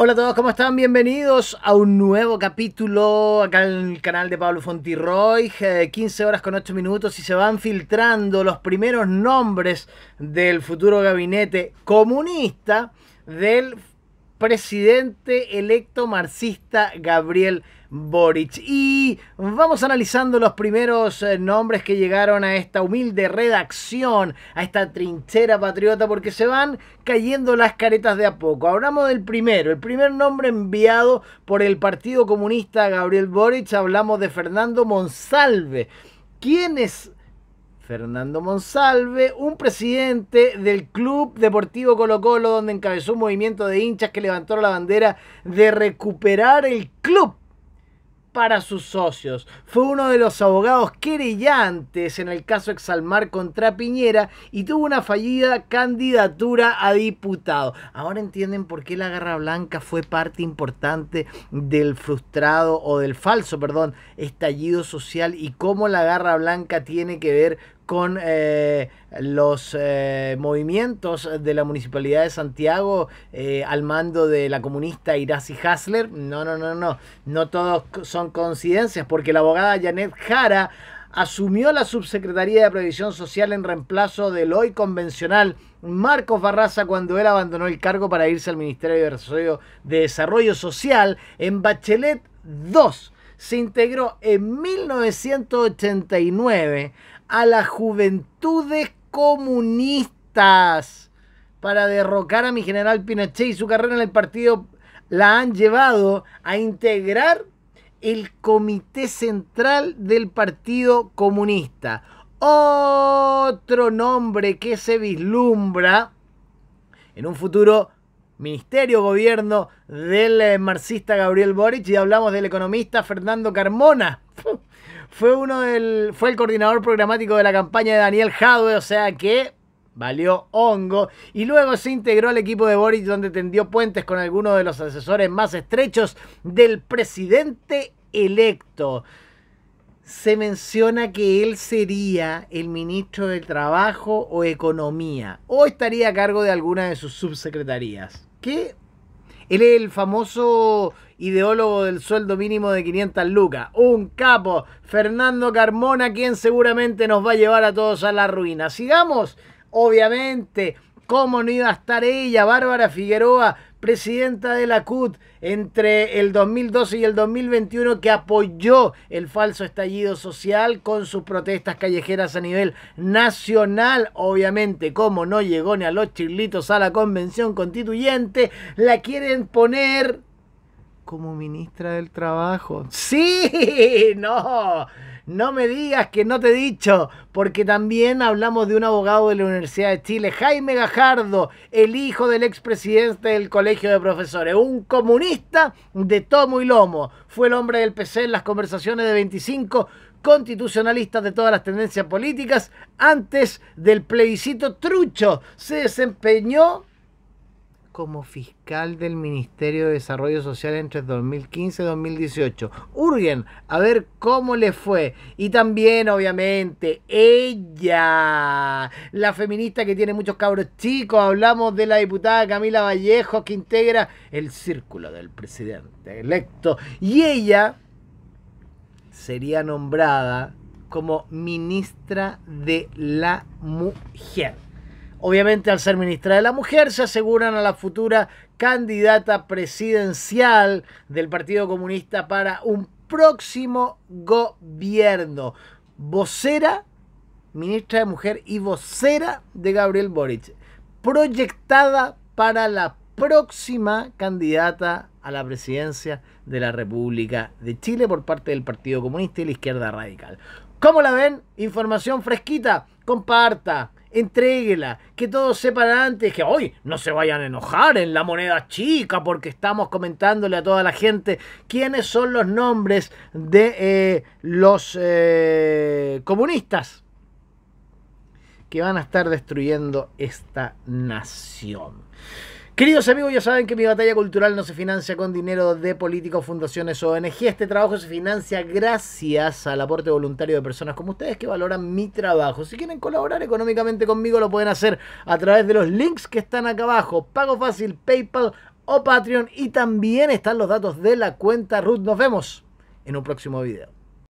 Hola a todos, ¿cómo están? Bienvenidos a un nuevo capítulo acá en el canal de Pablo Fontiroy. 15 horas con 8 minutos y se van filtrando los primeros nombres del futuro gabinete comunista del presidente electo marxista Gabriel Boric. Y vamos analizando los primeros eh, nombres que llegaron a esta humilde redacción, a esta trinchera patriota, porque se van cayendo las caretas de a poco. Hablamos del primero, el primer nombre enviado por el Partido Comunista Gabriel Boric, hablamos de Fernando Monsalve. ¿Quién es Fernando Monsalve, un presidente del Club Deportivo Colo Colo, donde encabezó un movimiento de hinchas que levantó la bandera de recuperar el club para sus socios. Fue uno de los abogados querellantes en el caso Exalmar contra Piñera y tuvo una fallida candidatura a diputado. Ahora entienden por qué la Garra Blanca fue parte importante del frustrado o del falso, perdón, estallido social y cómo la Garra Blanca tiene que ver con eh, los eh, movimientos de la Municipalidad de Santiago eh, al mando de la comunista Iracy Hasler. No, no, no, no. No todos son coincidencias porque la abogada Janet Jara asumió la subsecretaría de Previsión Social en reemplazo del hoy convencional Marcos Barraza cuando él abandonó el cargo para irse al Ministerio de Desarrollo, de Desarrollo Social en Bachelet 2. Se integró en 1989 a las juventudes comunistas para derrocar a mi general Pinochet y su carrera en el partido la han llevado a integrar el comité central del Partido Comunista. Otro nombre que se vislumbra en un futuro ministerio gobierno del eh, marxista Gabriel Boric y hablamos del economista Fernando Carmona fue uno del. fue el coordinador programático de la campaña de Daniel Jadwe, o sea que valió hongo. Y luego se integró al equipo de Boric, donde tendió puentes con algunos de los asesores más estrechos del presidente electo. Se menciona que él sería el ministro del Trabajo o Economía, o estaría a cargo de alguna de sus subsecretarías. ¿Qué? Él es el famoso ideólogo del sueldo mínimo de 500 lucas. Un capo, Fernando Carmona, quien seguramente nos va a llevar a todos a la ruina. Sigamos, obviamente, ¿cómo no iba a estar ella, Bárbara Figueroa? Presidenta de la CUT entre el 2012 y el 2021 que apoyó el falso estallido social con sus protestas callejeras a nivel nacional. Obviamente, como no llegó ni a los chirlitos a la convención constituyente, la quieren poner como ministra del Trabajo. Sí, no. No me digas que no te he dicho, porque también hablamos de un abogado de la Universidad de Chile, Jaime Gajardo, el hijo del expresidente del Colegio de Profesores, un comunista de tomo y lomo. Fue el hombre del PC en las conversaciones de 25 constitucionalistas de todas las tendencias políticas antes del plebiscito trucho. Se desempeñó como fiscal del Ministerio de Desarrollo Social entre 2015 y 2018. Urgen a ver cómo le fue. Y también, obviamente, ella, la feminista que tiene muchos cabros chicos. Hablamos de la diputada Camila Vallejo que integra el círculo del presidente electo. Y ella sería nombrada como ministra de la mujer. Obviamente al ser ministra de la Mujer se aseguran a la futura candidata presidencial del Partido Comunista para un próximo gobierno. Vocera, ministra de Mujer y vocera de Gabriel Boric. Proyectada para la próxima candidata a la presidencia de la República de Chile por parte del Partido Comunista y la izquierda radical. ¿Cómo la ven? Información fresquita. Comparta entréguela, que todos sepan antes que hoy no se vayan a enojar en la moneda chica porque estamos comentándole a toda la gente quiénes son los nombres de eh, los eh, comunistas que van a estar destruyendo esta nación. Queridos amigos, ya saben que mi batalla cultural no se financia con dinero de políticos, fundaciones o ONG. Este trabajo se financia gracias al aporte voluntario de personas como ustedes que valoran mi trabajo. Si quieren colaborar económicamente conmigo, lo pueden hacer a través de los links que están acá abajo. Pago fácil, PayPal o Patreon y también están los datos de la cuenta Ruth. Nos vemos en un próximo video.